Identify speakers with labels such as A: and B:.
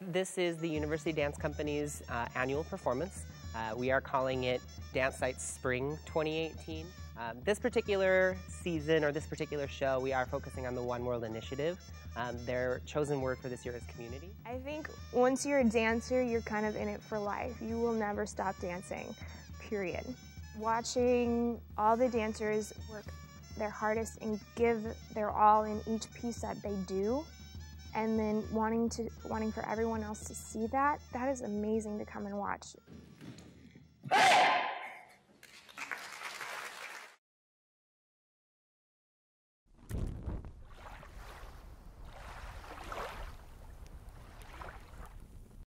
A: This is the University Dance Company's uh, annual performance. Uh, we are calling it Dance Sites Spring 2018. Um, this particular season or this particular show, we are focusing on the One World Initiative. Um, their chosen word for this year is community.
B: I think once you're a dancer, you're kind of in it for life. You will never stop dancing, period. Watching all the dancers work their hardest and give their all in each piece that they do and then wanting to wanting for everyone else to see that that is amazing to come and watch